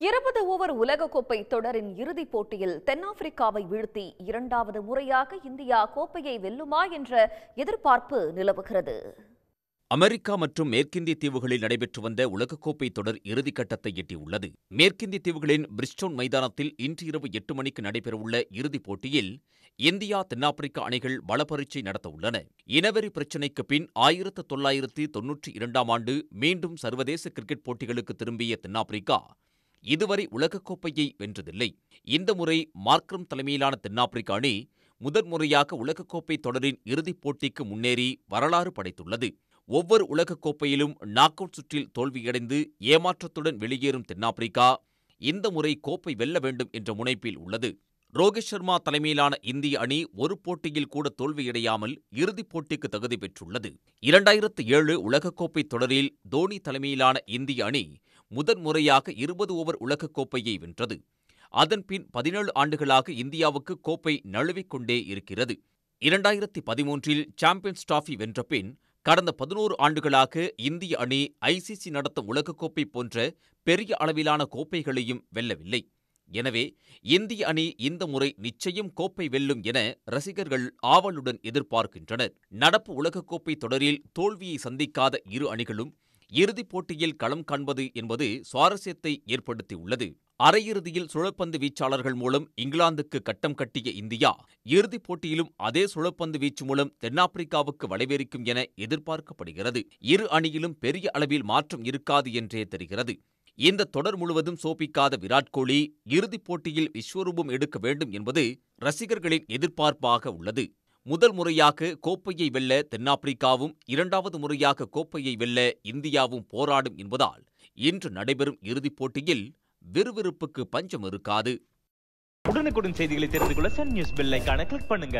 இருபது ஓவர் உலகக்கோப்பை தொடரின் இறுதிப் போட்டியில் தென்னாப்பிரிக்காவை வீழ்த்தி இரண்டாவது முறையாக இந்தியா கோப்பையை வெல்லுமா என்ற எதிர்பார்ப்பு நிலவுகிறது. அமெரிக்கா மற்றும் மேற்கிந்திய தீவுகளில் நடைபெற்று வந்த உலகக்கோப்பை தொடர் இறுதிக்கட்டத்தை எட்டியுள்ளது. மேற்கிந்திய தீவுகளின் பிரிஸ்டோன் மைதானத்தில் இன்று இரவு எட்டு மணிக்கு நடைபெறவுள்ள இறுதிப் போட்டியில் இந்தியா தென்னாப்பிரிக்கா அணிகள் பலப்பரீட்சை நடத்தவுள்ளன. இனவெறி பிரச்சினைக்கு பின் ஆயிரத்து தொள்ளாயிரத்து தொன்னூற்றி இரண்டாம் ஆண்டு மீண்டும் சர்வதேச கிரிக்கெட் போட்டிகளுக்கு திரும்பிய தென்னாப்பிரிக்கா இதுவரை உலகக்கோப்பையை வென்றதில்லை. இந்த முறை மார்க்ரம் தலைமையிலான தென்னாப்பிரிக்க அணி முதன்முறையாக உலகக்கோப்பை தொடரின் இறுதிப் போட்டிக்கு முன்னேறி வரலாறு படைத்துள்ளது. ஒவ்வொரு உலகக்கோப்பையிலும் நாக் அவுட் சுற்றில் தோல்வியடைந்து ஏமாற்றத்துடன் வெளியேறும் தென்னாப்பிரிக்கா இந்த முறை கோப்பை வெல்ல வேண்டும் என்ற முனைப்பில் உள்ளது. ரோஹித் சர்மா தலைமையிலான இந்திய அணி ஒரு போட்டியில் கூட தோல்வியடையாமல் இறுதிப் போட்டிக்கு தகுதி பெற்றுள்ளது. இரண்டாயிரத்து ஏழு உலகக்கோப்பை தொடரில் தோனி தலைமையிலான இந்திய அணி முதன்முறையாக இருபது ஓவர் உலகக்கோப்பையை வென்றது. அதன்பின் பதினேழு ஆண்டுகளாக இந்தியாவுக்கு கோப்பை நழுவிக் கொண்டே இருக்கிறது. இரண்டாயிரத்தி பதிமூன்றில் சாம்பியன்ஸ் டிராஃபி வென்ற பின் கடந்த பதினோரு ஆண்டுகளாக இந்திய அணி ஐசிசி நடத்தும் உலகக்கோப்பை போன்ற பெரிய அளவிலான கோப்பைகளையும் வெல்லவில்லை. எனவே இந்திய அணி இந்த முறை நிச்சயம் கோப்பை வெல்லும் என ரசிகர்கள் ஆவலுடன் எதிர்பார்க்கின்றனர். நடப்பு உலகக்கோப்பை தொடரில் தோல்வியை சந்திக்காத இரு அணிகளும் இறுதிப் போட்டியில் களம் காண்பது என்பது சுவாரஸ்யத்தை ஏற்படுத்தியுள்ளது. அரையிறுதியில் சுழற்பந்து வீச்சாளர்கள் மூலம் இங்கிலாந்துக்கு கட்டம் கட்டிய இந்தியா இறுதிப் போட்டியிலும் அதே சுழற்பந்து வீச்சு மூலம் தென்னாப்பிரிக்காவுக்கு வலைவேறிக்கும் என எதிர்பார்க்கப்படுகிறது. இரு அணியிலும் பெரிய அளவில் மாற்றம் இருக்காது என்றே தெரிகிறது. இந்த தொடர் முழுவதும் சோபிக்காத விராட் கோலி இறுதிப் போட்டியில் விஸ்வரூபம் எடுக்க வேண்டும் என்பது ரசிகர்களின் எதிர்பார்ப்பாக உள்ளது. முதல் முறையாக கோப்பையை வெல்ல தென்னாப்பிரிக்காவும் இரண்டாவது முறையாக கோப்பையை வெல்ல இந்தியாவும் போராடும் என்பதால் இன்று நடைபெறும் இறுதிப் போட்டியில் விறுவிறுப்புக்கு பஞ்சம் இருக்காது. உடனுக்குடன் செய்திகளை தெரிந்து கொள்ள சன் நியூஸ் பெல்லைக்கான கிளிக் பண்ணுங்க.